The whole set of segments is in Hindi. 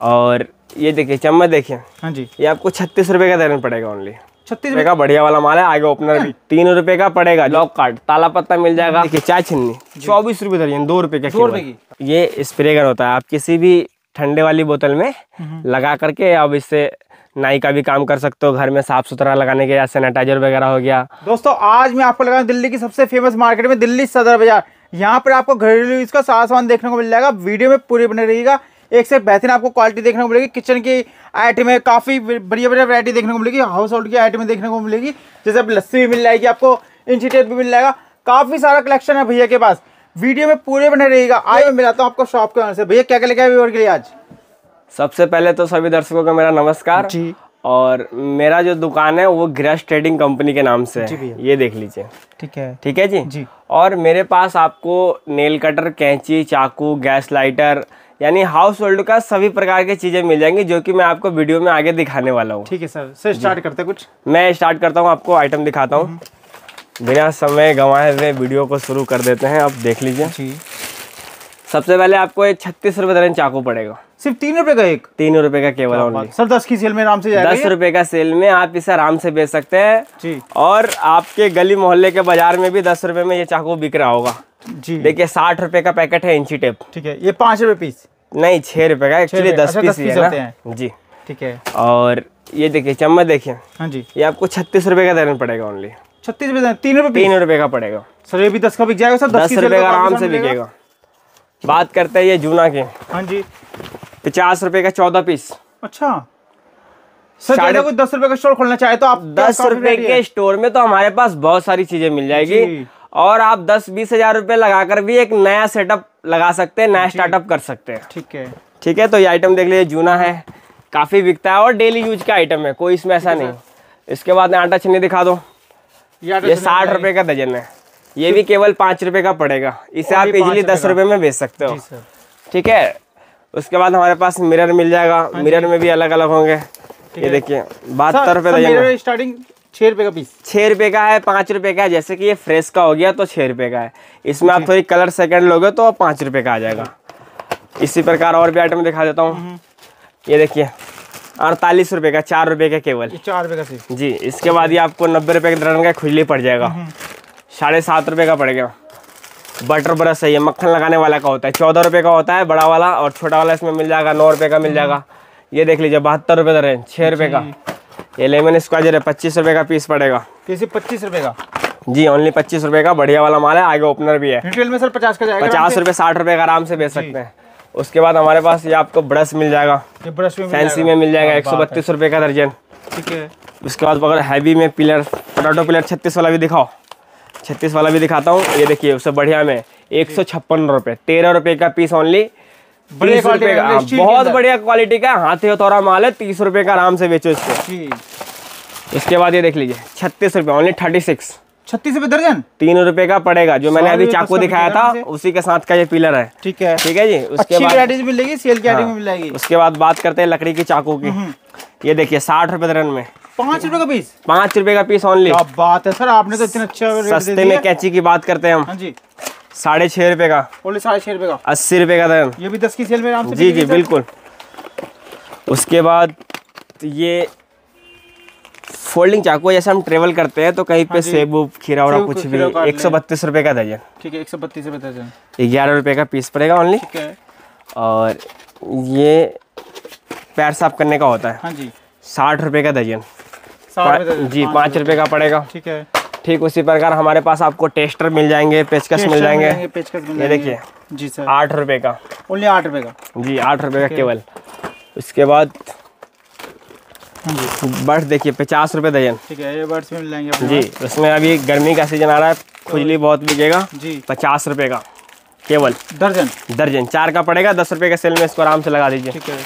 और ये देखिए चम्मच देखिए। हाँ जी। ये आपको छत्तीस रुपए का देना पड़ेगा ओनली छत्तीस रुपए? का बढ़िया वाला माल है आगे ओपनर भी। तीन रुपए का पड़ेगा लॉक कार्ड ताला पत्ता मिल जाएगा। देखिए चाय छिन्नी। चौबीस रुपए दर्जन दो रुपए का दो। ये स्प्रे गन होता है। आप किसी भी ठंडे वाली बोतल में लगा करके अब इससे नाई का भी काम कर सकते हो। घर में साफ़ सुथरा लगाने के या सैनिटाइजर वगैरह हो गया। दोस्तों आज मैं आपको लगा दिल्ली की सबसे फ़ेमस मार्केट में दिल्ली सदर बाज़ार। यहाँ पर आपको घरेलू यूज़ का सारा सामान देखने को मिल जाएगा। वीडियो में पूरी बने रहिएगा। एक से बेहतरीन आपको क्वालिटी देखने को मिलेगी। किचन की आइटम काफ़ी बढ़िया बढ़िया वैरायटी देखने को मिलेगी। हाउस होल्ड की आइटम देखने को मिलेगी। जैसे अब लस्सी भी मिल जाएगी आपको इंची टेप भी मिल जाएगा। काफ़ी सारा कलेक्शन है भैया के पास। वीडियो में पूरे बने रहिएगा। आज मैं मिलाता हूँ आपको शॉप के अंदर से। भैया क्या क्या लेके आए व्यूअर के लिए आज? सबसे पहले तो सभी दर्शकों का मेरा नमस्कार। जी। और मेरा जो दुकान है वो ग्रस ट्रेडिंग कंपनी के नाम से है। ये देख लीजिए। ठीक है। ठीक है जी? जी। और मेरे पास आपको नेल कटर कैंची चाकू गैस लाइटर यानी हाउस होल्ड का सभी प्रकार की चीज़ें मिल जाएँगी जो कि मैं आपको वीडियो में आगे दिखाने वाला हूँ। ठीक है सर सर स्टार्ट करते कुछ? मैं स्टार्ट करता हूँ आपको आइटम दिखाता हूँ। बिना समय गंवाए हुए वीडियो को शुरू कर देते हैं। आप देख लीजिए। सबसे पहले आपको एक छत्तीस रुपये दर्जन चाकू पड़ेगा। सिर्फ़ तीन रुपए का एक? तीन रुपए का केवल ओनली सर दस की सेल में आराम से जाएगा दस रुपए का सेल में आप इसे आराम से बेच सकते हैं। जी। और आपके गली मोहल्ले के बाज़ार में भी दस रुपए में ये चाकू बिक रहा होगा। जी। देखिए साठ रुपए का पैकेट है इंची टेप। ठीक है ये पाँच रुपए पीस। नहीं छह रुपए का एक्चुअली दस अच्छा, पीस ही जी। ठीक है। और ये देखिए चम्मच देखिए। हाँ जी। ये आपको छत्तीस रुपए का देना पड़ेगा ओनली छत्तीस रुपए तीन रुपए तीन रुपए का पड़ेगा। सर ये भी दस का बिक जाएगा सर दस रुपए का आराम से बिकेगा। बात करते हैं ये जूना के। हाँ जी। पचास रुपए का चौदह पीस। अच्छा। सर कोई दस रुपए का स्टोर खोलना चाहे तो आप दस रुपए के स्टोर में तो हमारे पास बहुत सारी चीज़ें मिल जाएगी। और आप दस बीस हज़ार रुपए लगाकर भी एक नया सेटअप लगा सकते हैं नया स्टार्टअप कर सकते हैं। ठीक है। ठीक है तो ये आइटम देख लीजिए जूना है। काफ़ी बिकता है और डेली यूज़ का आइटम है कोई इसमें ऐसा नहीं। इसके बाद में आटा छन्नी दिखा दो। ये साठ रुपए का दर्जन है। ये भी केवल पाँच रुपए का पड़ेगा। इसे आप इजीली दस का। रुपए में बेच सकते हो। ठीक है? उसके बाद हमारे पास मिरर मिल जाएगा। मिरर में भी अलग अलग होंगे ये देखिए बहत्तर दर्जन स्टार्टिंग छह रुपए का पीस छः रुपए का है पाँच रुपए का है। जैसे कि ये फ्रेश का हो गया तो छः रुपए का है। इसमें आप थोड़ी कलर सेकंड लोगे तो पाँच रुपए का आ जाएगा। इसी प्रकार और भी आइटम दिखा देता हूँ। ये देखिए अड़तालीस रुपए का चार रुपए का केवल। चार रुपए का जी इसके बाद ये आपको नब्बे रुपए के दर्जन का खुजली पड़ जाएगा। साढ़े सात रुपए का पड़ेगा बटर ब्रश है ये मक्खन लगाने वाला का होता है। चौदह रुपए का होता है बड़ा वाला और छोटा वाला इसमें मिल जाएगा नौ रुपये का मिल जाएगा। ये देख लीजिए बहत्तर रुपए दर्जन छः रुपए का। ये लेमन स्क्वाजर है पच्चीस रुपए का पीस पड़ेगा। सिर्फ़ पच्चीस रुपए का? जी ओनली पच्चीस रुपए का बढ़िया वाला माल है आगे ओपनर भी है। रिटेल में सर पचास का जाएगा पचास रुपए साठ रुपए का आराम से बेच सकते हैं। उसके बाद हमारे पास ये आपको ब्रश मिल जाएगा। ये ब्रश में फैंसी में मिल जाएगा एक सौ बत्तीस रुपये का दर्जन। ठीक है। उसके बाद अगर हैवी में पिलर पोटैटो पिलर छत्तीस वाला भी दिखाओ। छत्तीस वाला भी दिखाता हूँ। ये देखिए उससे बढ़िया में। एक सौ छप्पन रुपए तेरह रुपए का पीस ओनली बढ़िया quality का हाँ, बहुत बढ़िया क्वालिटी का हाथी हथौड़ा माल है तीस रुपए का आराम से बेचो इसको। उसके बाद ये देख लीजिए छत्तीस रुपए ओनली थर्टी सिक्स छत्तीस रुपए दर्जन? तीन रुपए का पड़ेगा जो मैंने अभी चाकू दिखाया था उसी के साथ का ये पिलर है। ठीक है। ठीक है जी? उसके बाद मिलेगी सेल की हाँ, मिल उसके बाद बात करते हैं लकड़ी की चाकू की। ये देखिए साठ रुपए दर्जन में। पाँच रुपए का पीस पाँच रुपए का पीस ओनली बात है सर आपने तो इतना अच्छा सस्ते में कैंची की बात करते हैं हम। हाँ जी। साढ़े छः रुपए का। बोले साढ़े छह रुपए का। अस्सी रुपए का दर्जन ये भी दस की सेल में आराम से जी जी बिल्कुल। उसके बाद ये फोल्डिंग चाकू जैसे हम ट्रेवल करते हैं तो कहीं पे हाँ सेब उब खीरा सेब, कुछ भी एक सौ बत्तीस रुपए का दर्जन ठीक है एक सौ बत्तीस रुपए दर्जन ग्यारह रुपए का पीस पड़ेगा ओनली और ये पैर साफ़ करने का होता है। हाँ जी। साठ रुपए का दर्जन साठ जी पाँच रुपए का पड़ेगा। ठीक है। ठीक उसी प्रकार हमारे पास आपको टेस्टर मिल जाएँगे पेचकस मिल जाएँगे। ये देखिए जी सर। आठ रुपए का। ओनली आठ रुपए का। जी आठ रुपए का केवल। उसके बाद हाँ जी। बर्फ़ देखिए पचास रुपए दर्जन ठीक है ये बर्ड्स मिल जाएँगे जी उसमें अभी गर्मी का सीज़न आ रहा है खुजली बहुत बिकेगा। जी। पचास रुपए का केवल। दर्जन। दर्जन चार का पड़ेगा दस रुपए का सेल में इसको आराम से लगा दीजिए। ठीक है।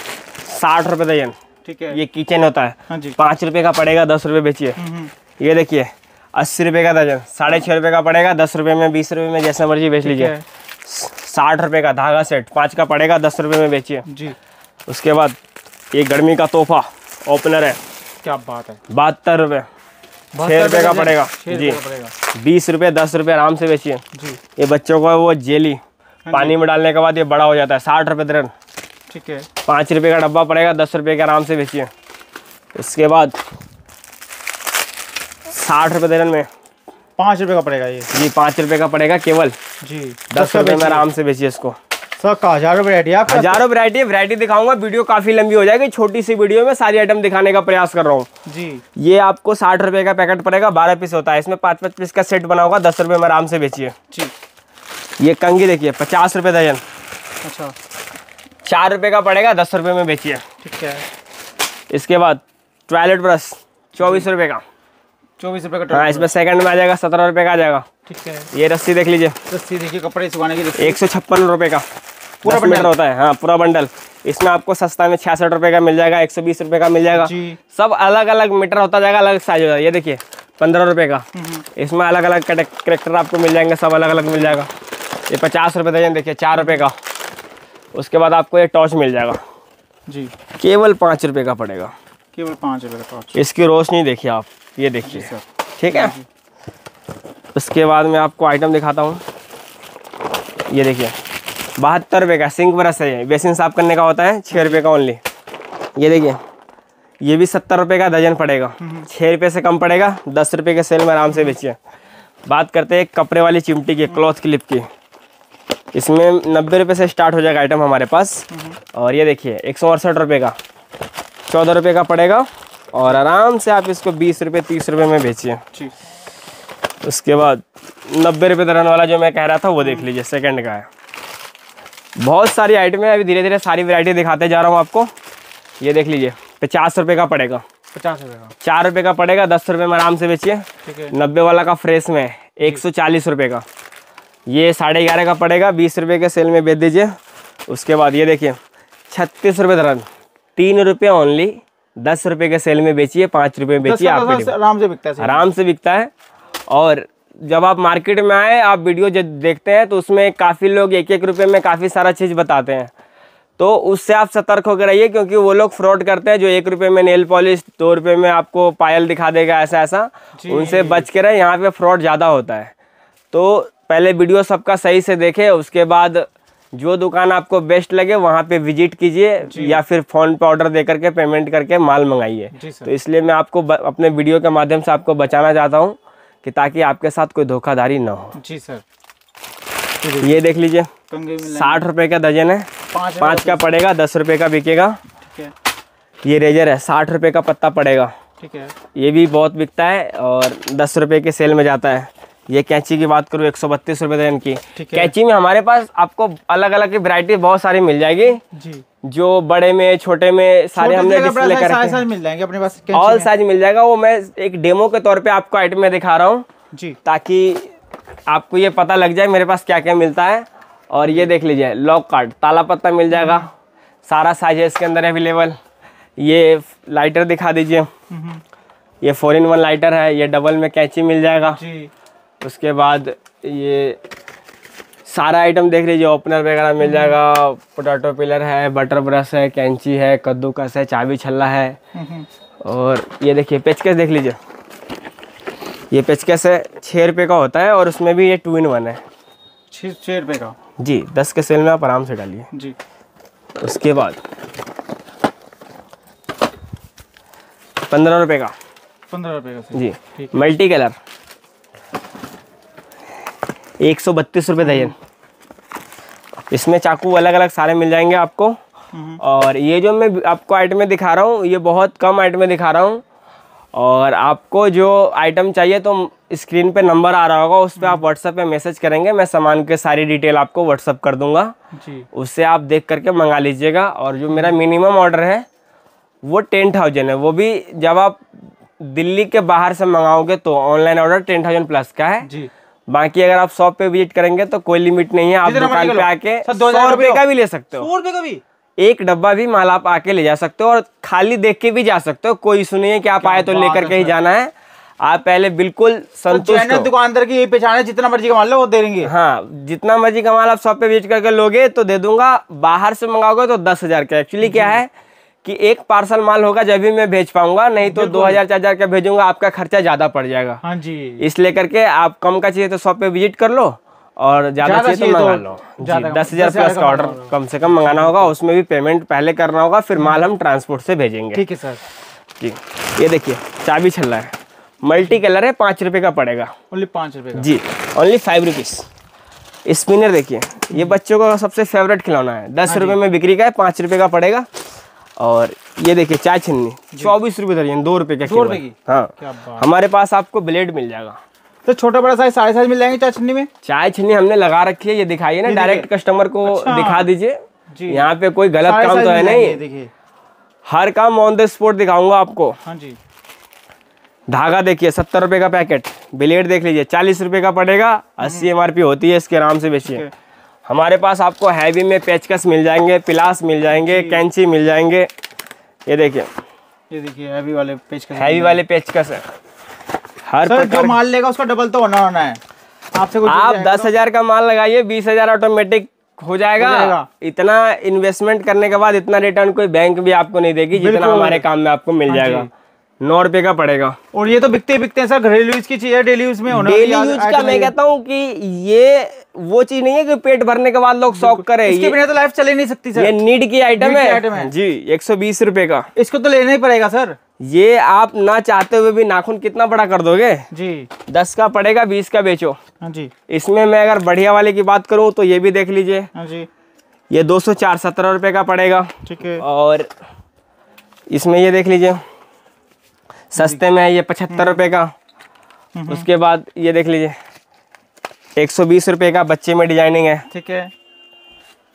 साठ रुपए दर्जन ठीक है। ये किचन होता है। हाँ जी। पाँच रुपए का पड़ेगा दस रुपए बेचिए। हम्म, हम्म, ये देखिए अस्सी रुपए का दर्जन साढ़े छः रुपए का पड़ेगा दस रुपए में बीस रुपए में जैसा मर्ज़ी बेच लीजिए। साठ रुपए का धागा सेट पाँच का पड़ेगा दस रुपए में बेचिए। जी। उसके बाद ये गर्मी का तोहफा ओपनर है। क्या बात है। बहत्तर रुपए छः रुपए का पड़ेगा। जी। बीस रुपए दस रुपए आराम से बेचिए। जी। ये बच्चों का वो जेली। हाँ पानी में डालने के बाद ये बड़ा हो जाता है। साठ रुपए दर्जन। ठीक है। पाँच रुपये का डब्बा पड़ेगा दस रुपये के आराम से बेचिए। उसके बाद साठ रुपये दर्जन में। पाँच रुपए का पड़ेगा ये। जी पाँच रुपये का पड़ेगा केवल। जी दस रुपये में आराम से बेचिए इसको। सर का हज़ारों वैरायटी आप हज़ारों वैरायटी वैरायटी दिखाऊँगा वीडियो काफ़ी लंबी हो जाएगी छोटी सी वीडियो में सारी आइटम दिखाने का प्रयास कर रहा हूँ। जी। ये आपको साठ रुपये का पैकेट पड़ेगा बारह पीस होता है। इसमें पाँच पाँच पीस का सेट बना होगा दस रुपये में आराम से बेचिए। जी। ये कंगी देखिए पचास रुपये दर्जन अच्छा। चार रुपये का पड़ेगा दस रुपये में बेचिए। ठीक है। इसके बाद टॉयलेट ब्रश चौबीस रुपये का। चौबीस रुपए का हाँ इसमें सेकंड में आ जाएगा सत्रह रुपये का आ जाएगा। ठीक है। ये रस्सी देख लीजिए। रस्सी देखिए कपड़े सुखाने की एक सौ छप्पन रुपये का। पूरा बंडल? होता है। हाँ पूरा बंडल इसमें आपको सस्ता में छियासठ रुपये का मिल जाएगा एक सौ बीस रुपये का मिल जाएगा। जी। सब अलग अलग मीटर होता जाएगा अलग साइज़ हो। जाएगा ये देखिए पंद्रह रुपये का। हम्म, इसमें अलग अलग करेक्टर आपको मिल जाएँगे सब अलग अलग मिल जाएगा। ये पचास रुपये दर्जन देखिए चार रुपये का। उसके बाद आपको ये टॉर्च मिल जाएगा। जी। केवल पाँच रुपये का पड़ेगा। केवल पाँच रुपये का टॉर्च इसकी रोशनी देखिए आप ये देखिए। सर। ठीक है? उसके बाद मैं आपको आइटम दिखाता हूँ। ये देखिए बहत्तर रुपये का सिंक ब्रश है ये। बेसिन साफ़ करने का होता है छः रुपये का ओनली ये देखिए ये भी सत्तर रुपये का दर्जन पड़ेगा। छः रुपये से कम पड़ेगा दस रुपये के सेल में आराम से बेचिए। बात करते हैं कपड़े वाली चिमटी की क्लॉथ क्लिप की। इसमें नब्बे रुपये से स्टार्ट हो जाएगा आइटम हमारे पास। और ये देखिए एक सौ अड़सठ रुपये का। चौदह रुपये का पड़ेगा और आराम से आप इसको बीस रुपये तीस रुपये में बेचिए। उसके बाद नब्बे रुपये दरन वाला जो मैं कह रहा था वो देख लीजिए सेकंड का है। बहुत सारी आइटम है अभी धीरे धीरे सारी वैरायटी दिखाते जा रहा हूँ आपको। ये देख लीजिए पचास रुपये का पड़ेगा। पचास रुपये का। चार रुपये का पड़ेगा दस रुपये में आराम से बेचिए। नब्बे वाला का फ्रेश में एक सौ चालीस रुपये का। ये साढ़े ग्यारह का पड़ेगा बीस रुपये के सेल में बेच दीजिए। उसके बाद ये देखिए छत्तीस रुपये दरन तीन रुपये ओनली दस रुपये के सेल में बेचिए पाँच रुपये में बेचिए आप आराम से बिकता है आराम से बिकता है। और जब आप मार्केट में आए आप वीडियो जब देखते हैं तो उसमें काफ़ी लोग एक एक रुपये में काफ़ी सारा चीज़ बताते हैं। तो उससे आप सतर्क होकर रहिए क्योंकि वो लोग फ्रॉड करते हैं जो एक रुपये में नेल पॉलिश दो रुपये में आपको पायल दिखा देगा ऐसा ऐसा उनसे बच के रहे यहाँ पे फ्रॉड ज़्यादा होता है। तो पहले वीडियो सबका सही से देखें उसके बाद जो दुकान आपको बेस्ट लगे वहाँ पे विज़िट कीजिए या फिर फ़ोन पे ऑर्डर दे करके पेमेंट करके माल मंगाइए। तो इसलिए मैं आपको ब, अपने वीडियो के माध्यम से आपको बचाना चाहता हूँ कि ताकि आपके साथ कोई धोखाधड़ी ना हो। जी सर ये देख लीजिए साठ रुपए का दर्जन है। पाँच का पड़ेगा दस रुपए का बिकेगा। ठीक है। ये रेजर है साठ रुपए का पत्ता पड़ेगा। ठीक है। ये भी बहुत बिकता है और दस रुपए के सेल में जाता है। ये कैंची की बात करूँ एक सौ बत्तीस रुपये दर्जन की। कैंची में हमारे पास आपको अलग अलग की वैरायटी बहुत सारी मिल जाएगी। जी। जो बड़े में छोटे में सारे हमने डिस्प्ले सारे मिल जाएँगे अपने पास ऑल साइज़ मिल जाएगा। वो मैं एक डेमो के तौर पे आपको आइटम में दिखा रहा हूँ। जी। ताकि आपको ये पता लग जाए मेरे पास क्या क्या मिलता है। और ये देख लीजिए लॉक कार्ड ताला पत्ता मिल जाएगा। सारा साइज़ है इसके अंदर अवेलेबल ये लाइटर दिखा दीजिए। हम्म, ये फोर इन वन लाइटर है। ये डबल में कैंची मिल जाएगा। जी। उसके बाद ये सारा आइटम देख लीजिए ओपनर वगैरह मिल जाएगा पोटैटो पिलर है बटर ब्रश है कैंची है कद्दूकस है चाबी छल्ला है। और ये देखिए पेचकस देख लीजिए। ये पेचकस है छः रुपये का होता है और उसमें भी ये टू इन वन है। छः छः रुपये का? जी दस के सेल में आप आराम से डालिए। जी। उसके बाद पंद्रह रुपये का। पंद्रह रुपये का जी मल्टी कलर एक सौ बत्तीस रुपये दर्जन इसमें चाकू अलग अलग सारे मिल जाएँगे आपको। और ये जो मैं आपको आइटमें दिखा रहा हूँ ये बहुत कम आइटमें दिखा रहा हूँ। और आपको जो आइटम चाहिए तो स्क्रीन पे नंबर आ रहा होगा उस पर आप व्हाट्सएप पे मैसेज करेंगे मैं सामान के सारी डिटेल आपको व्हाट्सएप कर दूँगा। जी। उससे आप देख करके मंगा लीजिएगा। और जो मेरा मिनिमम ऑर्डर है वो टेन थाउज़ेंड है। वो भी जब आप दिल्ली के बाहर से मंगाओगे तो online order ten thousand plus का है। जी। बाकी अगर आप शॉप पे विज़िट करेंगे तो कोई लिमिट नहीं है आप दुकान पे आके सौ रुपये का भी ले सकते हो। सौ रुपये का भी? एक डब्बा भी माल आप आके ले जा सकते हो और खाली देख के भी जा सकते हो कोई इशू नहीं है कि आप आए तो लेकर के ही जाना है। आप पहले बिल्कुल तो संतुष्ट दुकानदार की यही पहचान है जितना मर्ज़ी का मान लो वो दे देंगे। हाँ जितना मर्ज़ी का माल आप शॉप पे विज़िट करके लोगे तो दे दूँगा बाहर से मंगाओगे तो दस हज़ार का। एक्चुअली क्या है कि एक पार्सल माल होगा जब भी मैं भेज पाऊँगा नहीं तो दो हज़ार चार हज़ार का भेजूँगा आपका खर्चा ज़्यादा पड़ जाएगा। हाँ जी। इसलिए करके आप कम का चाहिए तो शॉप पे विज़िट कर लो और ज़्यादा ज़्यादा चाहिए तो मंगा तो लो। दस हज़ार प्लस का ऑर्डर कम से कम मंगाना होगा उसमें भी पेमेंट पहले करना होगा फिर माल हम ट्रांसपोर्ट से भेजेंगे। ठीक है सर। जी ये देखिए चाबी छल्ला है। मल्टी कलर है पाँच रुपये का पड़ेगा। ओनली पाँच रुपये जी ओनली फाइव रुपीज़ स्पिनर देखिए ये बच्चों का सबसे फेवरेट खिलौना है। हाँ दस रुपये में बिक्री का है पाँच रुपये का पड़ेगा। और ये देखिए चाय छन्नी। चौबीस रुपये दर्जन दो रुपये का दो रुपए की? हाँ। क्या हमारे पास आपको ब्लेड मिल जाएगा। तो छोटा बड़ा साइज़ सारे साइज़ मिल जाएँगे चाय छन्नी में? चाय छन्नी हमने लगा रखी है ये दिखाइए ना डायरेक्ट कस्टमर को अच्छा। दिखा दीजिए। यहाँ पे कोई गलत काम तो है नहीं। हर काम ऑन द स्पॉट दिखाऊँगा आपको। हाँ जी। धागा देखिए सत्तर रुपए का पैकेट। ब्लेड देख लीजिए चालीस रुपए का पड़ेगा अस्सी एम होती है इसके आराम से बेचिए। हमारे पास आपको हैवी में पेचकस मिल जाएँगे पिलास मिल जाएँगे कैंची मिल जाएँगे। ये देखिए। ये देखिए हैवी वाले पेज का हैवी वाले पेचकस है। हर सर जो माल लेगा उसका डबल तो होना होना है। आपसे कुछ आप दस हज़ार का माल लगाइए बीस हज़ार ऑटोमेटिक हो जाएगा। हो जाएगा। इतना इन्वेस्टमेंट करने के बाद इतना रिटर्न कोई बैंक भी आपको नहीं देगी जितना हमारे काम में आपको मिल हाँ जाएगा। नौ रुपए का पड़ेगा। और ये तो बिकते ही बिकते हैं सर घरेलू यूज़ की चीज़ है डेली यूज़ में होने डेली यूज़ का मैं कहता हूँ कि ये वो चीज़ नहीं है कि पेट भरने के बाद लोग शौक करे इसके बिना तो लाइफ चल ही नहीं सकती सर। ये नीड की आइटम है। है। जी एक सौ बीस रुपए का। इसको तो लेना ही पड़ेगा सर। ये आप ना चाहते हुए भी नाखून कितना बड़ा कर दोगे? जी। दस का पड़ेगा बीस का बेचो। हाँ जी। इसमें मैं अगर बढ़िया वाले की बात करूँ तो ये भी देख लीजिए। हाँ जी। ये दो सौ चार सत्रह रुपये का पड़ेगा। ठीक है। और इसमें ये देख लीजिए। सस्ते में है ये पचहत्तर रुपये का। उसके बाद ये देख लीजिए एक सौ बीस रुपये का बच्चे में डिज़ाइनिंग है। ठीक है।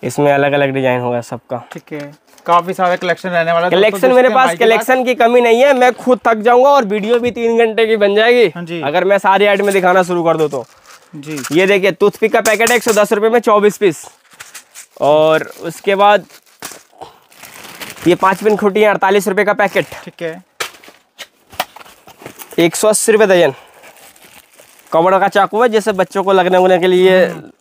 इसमें अलग अलग डिज़ाइन होगा सबका। ठीक है। काफ़ी सारे कलेक्शन रहने वाला है। कलेक्शन मेरे पास कलेक्शन की कमी नहीं है मैं खुद थक जाऊँगा और वीडियो भी तीन घंटे की बन जाएगी। हाँ अगर मैं सारी आइटम में दिखाना शुरू कर दूँ तो। जी। ये देखिए टूथपिक का पैकेट है एक सौ दस रुपये में चौबीस पीस। और उसके बाद ये पाँच पिन खुटी है अड़तालीस रुपये का पैकेट। ठीक है। एक सौ अस्सी रुपये दर्जन कबड़ का चाकू है जैसे बच्चों को लगने उगने के लिए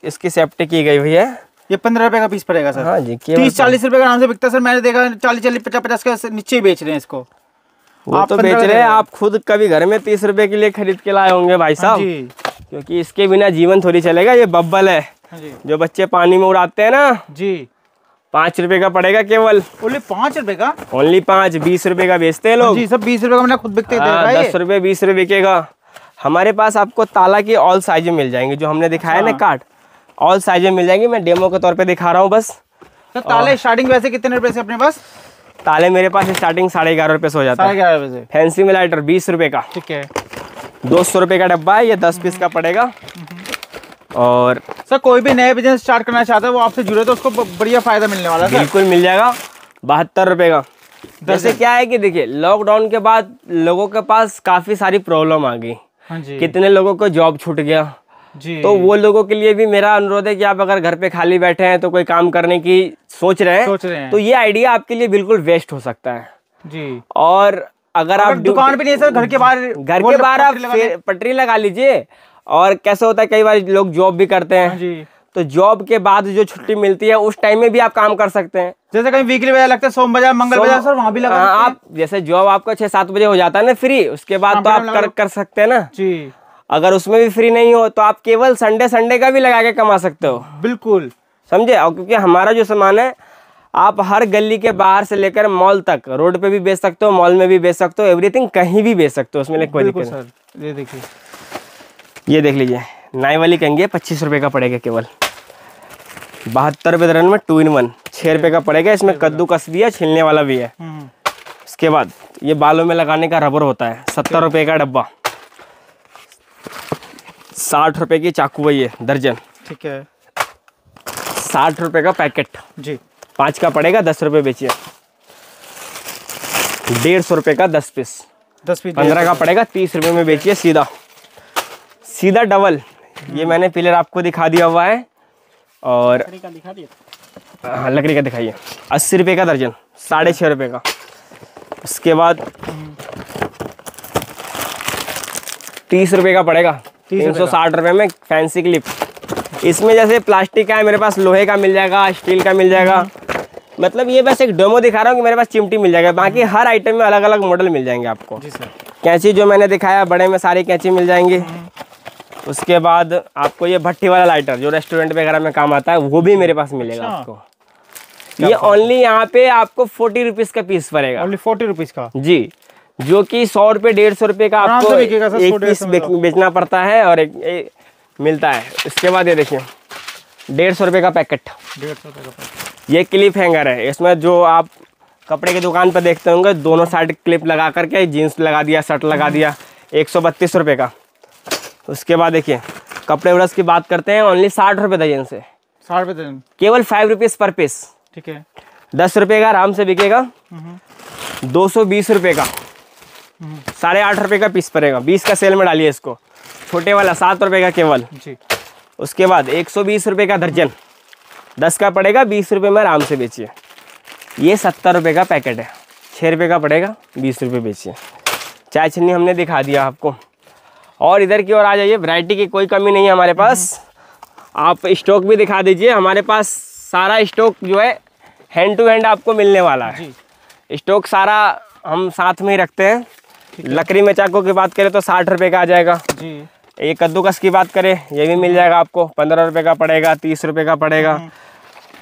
इसकी सेफ्टी की गई हुई है। ये पंद्रह रुपए का पीस पड़ेगा सर। हाँ जी तीस चालीस रुपए का नाम से बिकता सर मैंने देखा चालीस चालीस पचास पचास के नीचे ही बेच रहे हैं इसको। वो आप तो बेच रहे हैं आप खुद कभी घर में तीस रुपए के लिए खरीद के लाए होंगे भाई हाँ साहब। क्योंकि इसके बिना जीवन थोड़ी चलेगा ये बब्बल है। हाँ जी। जो बच्चे पानी में उड़ाते हैं ना जी। पाँच रुपए का पड़ेगा केवल। ओनली पाँच रुपए का? ओनली पाँच बीस रुपए का बेचते हैं लोग। जी सब बीस रुपए का मैंने खुद बिकते देखा हाँ, दस रुपए बीस रुपए बिकेगा। हमारे पास आपको ताला की ऑल साइजें मिल जाएँगे जो हमने दिखाया ना। कार्ड ऑल साइज़ मिल जाएँगे मैं डेमो के तौर पे दिखा रहा हूँ बस। सर ताले स्टार्टिंग वैसे कितने रुपए से अपने पास? ताले मेरे पास स्टार्टिंग साढ़े ग्यारह रुपये से हो जाता है। रुपए फैंसी में लाइटर बीस रुपए का। ठीक है। दो सौ रुपये का डब्बा है ये दस पीस का पड़ेगा। और सर कोई भी नया बिज़नेस स्टार्ट करना चाहता है वो आपसे जुड़े तो उसको बढ़िया फ़ायदा मिलने वाला है बिल्कुल मिल जाएगा। बहत्तर रुपये का। जैसे क्या है कि देखिए लॉकडाउन के बाद लोगों के पास काफ़ी सारी प्रॉब्लम आ गई। हाँ जी। कितने लोगों को जॉब छूट गया। जी। तो वो लोगों के लिए भी मेरा अनुरोध है कि आप अगर घर पे खाली बैठे हैं तो कोई काम करने की सोच रहे हैं सोच रहे हैं। तो ये आइडिया आपके लिए बिल्कुल वेस्ट हो सकता है। जी। और अगर अगर आप दुकान पे नहीं सर घर के बाहर घर के बाहर आप लगा पटरी लगा लीजिए। और कैसे होता है कई बार लोग जॉब भी करते हाँ। हैं जी। तो जॉब के बाद जो छुट्टी मिलती है उस टाइम में भी आप काम कर सकते हैं। जैसे कहीं वीकली बाज़ार लगता है सोम बाज़ार मंगल बाज़ार सर वहाँ भी लगा सकते हैं। आप जैसे जॉब आपका छह सात बजे हो जाता है ना फ्री उसके बाद हाँ, तो आप कर कर सकते हैं ना। जी। अगर उसमें भी फ्री नहीं हो तो आप केवल संडे संडे का भी लगा के कमा सकते हो। बिल्कुल। समझे? और क्योंकि हमारा जो सामान है आप हर गली के बाहर से लेकर मॉल तक रोड पे भी बेच सकते हो मॉल में भी बेच सकते हो एवरीथिंग कहीं भी बेच सकते हो उसमें कोई दिक्कत सर। ये देखिए। ये देख लीजिए नाई वाली कंगी पच्चीस रुपये का पड़ेगा केवल। बहत्तर रुपये दरन में टू इन वन छः रुपये का पड़ेगा इसमें कद्दू कस भी है छिलने वाला भी है। हम्म, उसके बाद ये बालों में लगाने का रबर होता है सत्तर रुपये का डब्बा। साठ रुपये की चाकू है ये दर्जन। ठीक है। साठ रुपये का पैकेट। जी। पाँच का पड़ेगा दस रुपये बेचिए। डेढ़ सौ रुपये का दस पीस। दस पीस पंद्रह का पड़ेगा तीस रुपये में बेचिए सीधा। सीधा डबल ये मैंने पिलर आपको दिखा दिया हुआ है। और हाँ, लकड़ी का दिखाइए। अस्सी रुपये का दर्जन साढ़े छः रुपये का। उसके बाद तीस रुपये का पड़ेगा। तीन सौ साठ रुपये में फैंसी क्लिप इसमें जैसे प्लास्टिक का है मेरे पास लोहे का मिल जाएगा स्टील का मिल जाएगा। मतलब ये बस एक डेमो दिखा रहा हूँ कि मेरे पास चिमटी मिल जाएगा। बाकी हर आइटम में अलग अलग मॉडल मिल जाएँगे आपको। जी सर कैंची जो मैंने दिखाया बड़े में सारी कैंची मिल जाएँगी। उसके बाद आपको ये भट्टी वाला लाइटर जो रेस्टोरेंट वगैरह में काम आता है वो भी मेरे पास मिलेगा अच्छा। आपको। ये ओनली यहाँ पे आपको फोर्टी रुपीज़ का पीस पड़ेगा। ओनली फोर्टी रुपीज़ का? जी जो कि सौ रुपये डेढ़ सौ रुपये का आपको एक पीस बेचना पड़ता है और एक ए, मिलता है। इसके बाद ये देखिए डेढ़ सौ रुपये का पैकेट। डेढ़ सौ रुपये का पैकेट। ये क्लिप हैंगर है। इसमें जो आप कपड़े की दुकान पर देखते होंगे दोनों साइड क्लिप लगा करके जीन्स लगा दिया शर्ट लगा दिया एक सौ बत्तीस रुपये का। उसके बाद देखिए कपड़े ब्रश की बात करते हैं ओनली साठ रुपये दर्जन से। साठ रुपये दर्जन। केवल फाइव रुपीज़ पर पीस ठीक है। दस रुपये का आराम से बिकेगा। हम्म, दो सौ बीस रुपये का। साढ़े आठ रुपये का पीस पड़ेगा। बीस का सेल में डालिए इसको। छोटे वाला सात रुपये का केवल। जी। उसके बाद एक सौ बीस रुपये का दर्जन। दस का पड़ेगा बीस रुपये में आराम से बेचिए। ये सत्तर रुपये का पैकेट है। छः रुपये का पड़ेगा बीस रुपये बेचिए। चाय छन्नी हमने दिखा दिया आपको। और इधर की ओर आ जाइए वैरायटी की कोई कमी नहीं है हमारे पास। आप स्टॉक भी दिखा दीजिए हमारे पास सारा स्टॉक जो है हैंड टू हैंड आपको मिलने वाला है। स्टॉक सारा हम साथ में ही रखते हैं। लकड़ी में चाकू की बात करें तो साठ रुपये का आ जाएगा। जी। ये कद्दूकस की बात करें ये भी मिल जाएगा आपको। पंद्रह रुपये का पड़ेगा तीस रुपये का पड़ेगा।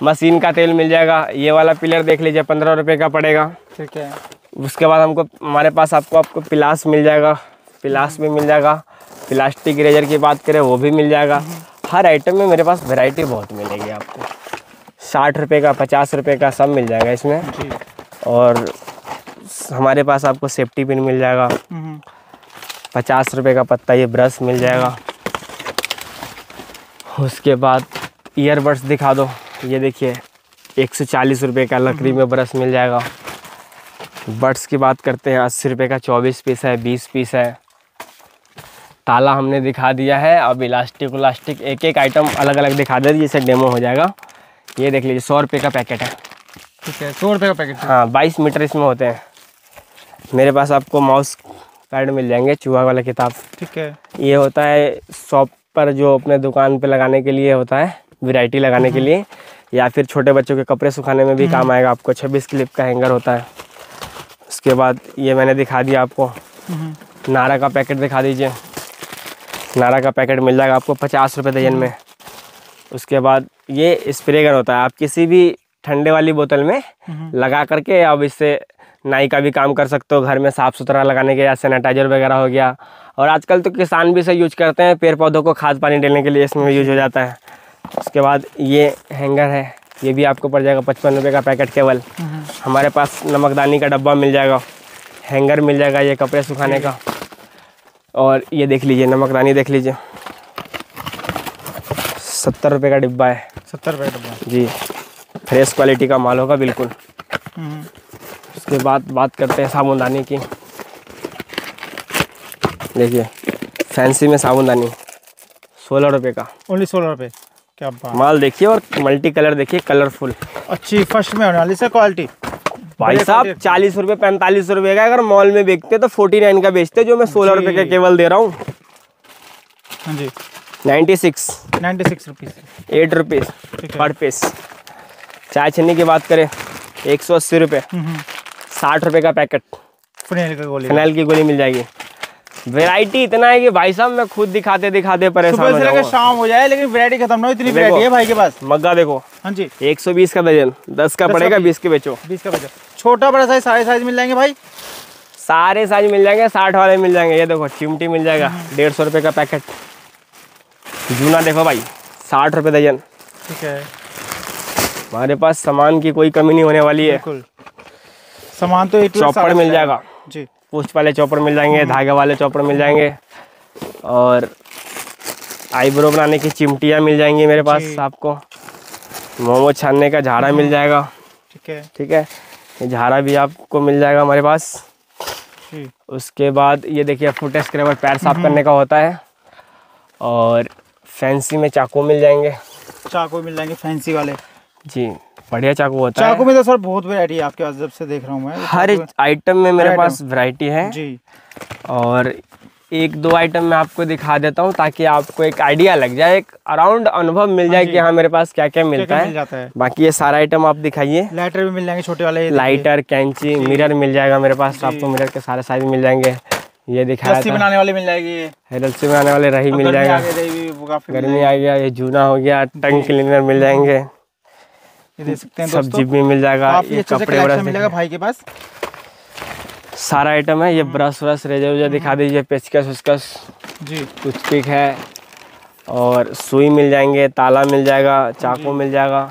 मशीन का तेल मिल जाएगा ये वाला पिलर देख लीजिए पंद्रह रुपये का पड़ेगा। ठीक है। उसके बाद हमको हमारे पास आपको आपको पिलास मिल जाएगा। पिलास भी मिल जाएगा। प्लास्टिक इरेजर की बात करें वो भी मिल जाएगा। हर आइटम में मेरे पास वैरायटी बहुत मिलेगी आपको। साठ रुपये का पचास रुपये का सब मिल जाएगा इसमें। और हमारे पास आपको सेफ्टी पिन मिल जाएगा। हम्म, पचास रुपये का पत्ता ये ब्रश मिल जाएगा। उसके बाद ईयरबड्स दिखा दो। ये देखिए एक सौ चालीस रुपये का लकड़ी में ब्रश मिल जाएगा। बड्स की बात करते हैं अस्सी रुपये का चौबीस पीस है बीस पीस है। ताला हमने दिखा दिया है। अब इलास्टिक उलास्टिक एक एक आइटम अलग अलग दिखा दे जिससे डेमो हो जाएगा। ये देख लीजिए सौ रुपये का पैकेट है। ठीक है सौ रुपये का पैकेट हाँ। बाईस मीटर इसमें होते हैं। मेरे पास आपको माउस पैड मिल जाएँगे चूहा वाला किताब। ठीक है। ये होता है शॉप पर जो अपने दुकान पे लगाने के लिए होता है वैरायटी लगाने के लिए। या फिर छोटे बच्चों के कपड़े सुखाने में भी काम आएगा। आपको छब्बीस क्लिप का हैंगर होता है। उसके बाद ये मैंने दिखा दिया आपको। हम्म, नारा का पैकेट दिखा दीजिए। नारा का पैकेट मिल जाएगा आपको पचास रुपये दर्जन में। उसके बाद ये स्प्रे गन होता है। आप किसी भी ठंडे वाली बोतल में लगा करके अब इससे नाई का भी काम कर सकते हो। घर में साफ़ सुथरा लगाने के या सैनिटाइजर वगैरह हो गया। और आजकल तो किसान भी इसे यूज़ करते हैं पेड़ पौधों को खाद पानी देने के लिए इसमें यूज़ हो जाता है। उसके बाद ये हैंगर है। ये भी आपको पड़ जाएगा पचपन रुपये का पैकेट केवल। हमारे पास नमकदानी का डब्बा मिल जाएगा। हैंगर मिल जाएगा ये कपड़े सुखाने का। और ये देख लीजिए नमकदानी देख लीजिए। सत्तर रुपये का डिब्बा है। सत्तर रुपये का डिब्बा। जी फ्रेश क्वालिटी का माल होगा बिल्कुल। हम्म, उसके बाद बात करते हैं साबुनदानी की। देखिए फैंसी में साबुनदानी सोलह रुपये का। ओनली सोलह रुपये क्या बात। माल देखिए और मल्टी कलर देखिए कलरफुल। अच्छी फ़र्स्ट में होने वाली सर क्वालिटी। भाई साहब चालीस रुपये पैंतालीस रुपये का अगर मॉल में बेचते तो फोर्टी नाइन का बेचते जो मैं सोलह रुपये का। केवल दे रहा हूँ। हाँ जी। Ninety six ninety six rupees eight rupees per piece चाय छन्नी की बात करें एक सौ अस्सी रुपये साठ रुपये का पैकेट। फिनाइल का गोली। फिनाइल की गोली मिल जाएगी। वैरायटी इतना है कि भाई साहब मैं खुद दिखाते दिखाते परेशान सुबह से शाम हो जाए लेकिन वैरायटी खत्म ना इतनी वैरायटी है भाई के पास। मग्गा देखो। हाँ जी। 120 का दर्जन। 10 का पड़ेगा पीस। 20 के बेचो। बीस का बचा। छोटा बड़ा साइज़ सारे साइज़ मिल जाएँगे भाई। सारे साइज़ मिल जाएँगे साठ वाले मिल जाएँगे। ये देखो चिमटी मिल जाएगा डेढ़ सौ रुपये का पैकेट जूना देखो भाई साठ रुपये दर्जन। ठीक है। हमारे पास सामान की कोई कमी नहीं होने वाली है। सामान तो चॉपर मिल जाएगा। जी। पुष्ट वाले चॉपर मिल जाएँगे धागे वाले चॉपर मिल जाएँगे। और आईब्रो बनाने की चिमटियाँ मिल जाएँगी मेरे पास आपको। मोमो छानने का झाड़ा मिल जाएगा। ठीक है। ठीक है। झाड़ा भी आपको मिल जाएगा हमारे पास। उसके बाद ये देखिए फुट स्क्रबर पैर साफ़ करने का होता है और फैंसी में चाकू मिल जाएँगे। चाकू मिल जाएँगे फैंसी वाले। जी बढ़िया चाकू होता चाकू है। चाकू में तो सर बहुत वैरायटी है आपके पास जब से देख रहा हूँ मैं। हर आइटम में मेरे पास वैरायटी है। जी। और एक दो आइटम मैं आपको दिखा देता हूँ ताकि आपको एक आइडिया लग जाए एक अराउंड अनुभव मिल जाए कि हाँ मेरे पास क्या क्या मिलता क्या मिल है। जाता है? बाकी ये सारा आइटम आप दिखाइए। लाइटर भी मिल जाएँगे छोटे वाले लाइटर कैंची मिरर मिल जाएगा मेरे पास आपको मिरर के सारे साइज़ मिल जाएँगे। ये दिखाया रस्सी बनाने वाली मिल जाएगी। रस्सी आने वाले रही मिल जाएगा। मिल गर्मी आ गया ये जूना हो गया टंग क्लीनर मिल जाएँगे। जाएगी। ये देख सकते हैं सब दोस्तों। जिप भी मिल जाएगा ये कपड़े वगैरह मिलेगा भाई के पास। सारा आइटम है। ये ब्रश व्रश रेजर वेजर दिखा दीजिए। पेचकस उसकस। जी। टूथपिक है और सुई मिल जाएँगे ताला मिल जाएगा चाकू मिल जाएगा।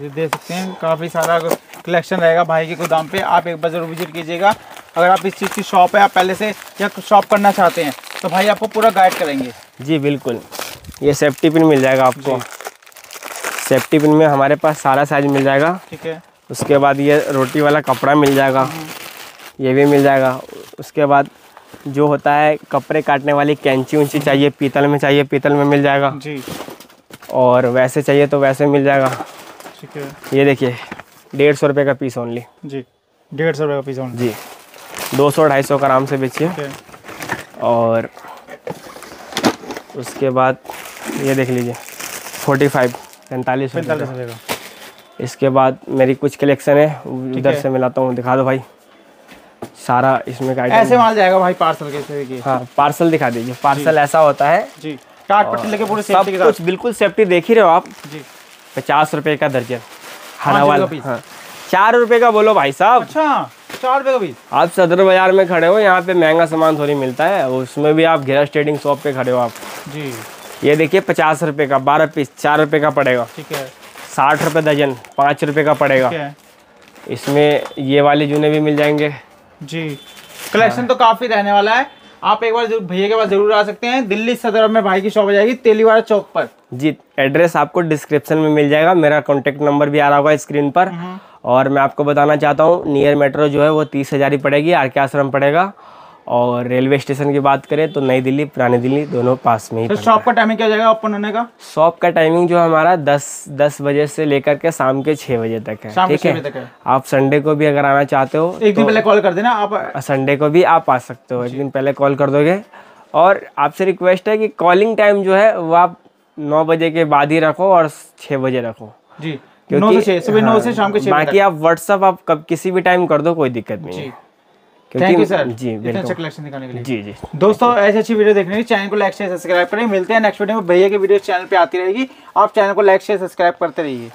ये देख सकते हैं काफ़ी सारा कलेक्शन रहेगा भाई के गोदाम पे। आप एक बार ज़रूर विज़िट कीजिएगा। अगर आप इस चीज़ की शॉप है आप पहले से या शॉप करना चाहते हैं तो भाई आपको पूरा गाइड करेंगे। जी बिल्कुल। ये सेफ्टी पिन मिल जाएगा आपको। सेफ्टी पिन में हमारे पास सारा साइज़ मिल जाएगा। ठीक है। उसके बाद ये रोटी वाला कपड़ा मिल जाएगा। ये भी मिल जाएगा। उसके बाद जो होता है कपड़े काटने वाली कैंची उंची चाहिए पीतल में चाहिए पीतल में मिल जाएगा। जी। और वैसे चाहिए तो वैसे मिल जाएगा। ठीक है। ये देखिए डेढ़ सौ रुपये का पीस ओनली जी डेढ़ सौ रुपये का पीस ओनली जी। दो सौ ढाई सौ का आराम से बेचिए। और उसके बाद ये देख लीजिए फोर्टी फाइव पैंतालीस पैंतालीस। इसके बाद मेरी कुछ कलेक्शन है उधर से मिलाता हूँ दिखा दो भाई। सारा इसमें का ऐसे माल जाएगा भाई पार्सल के हाँ पार्सल दिखा दीजिए पार्सल ऐसा होता है। जी। पट्टी लेके पूरे सेफ्टी के कुछ साथ बिल्कुल सेफ्टी देख ही रहे हो आप। जी। पचास रुपए का दर्जन। हरा रुपए वाला। हाँ। चार रुपए का बोलो भाई साहब। अच्छा चार रुपये का पीस आप सदर बाज़ार में खड़े हो यहाँ पे महँगा सामान थोड़ी मिलता है। उसमें भी आप घेरा ट्रेडिंग शॉप पे खड़े हो आप। जी। ये देखिए पचास रुपए का बारह पीस चार रुपए का पड़ेगा। ठीक है। साठ रुपए दर्जन पाँच रुपए का पड़ेगा। इसमें ये वाले जूने भी मिल जाएँगे। जी। कलेक्शन तो काफ़ी रहने वाला है। आप एक बार भैया के पास ज़रूर आ सकते हैं। दिल्ली सदर में भाई की शॉप आ जाएगी तेलीवाड़ा चौक पर। जी एड्रेस आपको डिस्क्रिप्शन में मिल जाएगा। मेरा कॉन्टेक्ट नंबर भी आ रहा होगा स्क्रीन पर। और मैं आपको बताना चाहता हूँ नियर मेट्रो जो है वो तीस हज़ार ही पड़ेगी आर के आश्रम पड़ेगा। और रेलवे स्टेशन की बात करें तो नई दिल्ली पुरानी दिल्ली दोनों पास में ही तो शॉप का टाइमिंग क्या जाएगा ओपन होने का? शॉप का टाइमिंग जो है हमारा दस दस बजे से लेकर के शाम के छः बजे तक है शाम ठीक है? है। आप संडे को भी अगर आना चाहते हो एक दिन पहले कॉल कर देना आप संडे को भी आप आ सकते हो एक दिन पहले कॉल कर दोगे। और आपसे रिक्वेस्ट है कि कॉलिंग टाइम जो है वो आप नौ बजे के बाद ही रखो और छः बजे रखो। जी नौ से सुबह नौ से शाम के बाकी आप व्हाट्सअप आप कब किसी भी टाइम कर दो कोई दिक्कत नहीं है। थैंक यू सर जी इतना अच्छा कलेक्शन दिखाने के लिए। जी जी। दोस्तों ऐसी अच्छी वीडियो देखने के लिए चैनल को लाइक शेयर सब्सक्राइब करें। मिलते हैं नेक्स्ट वीडियो में। भैया की वीडियो चैनल पे आती रहेगी। आप चैनल को लाइक शेयर सब्सक्राइब करते रहिए।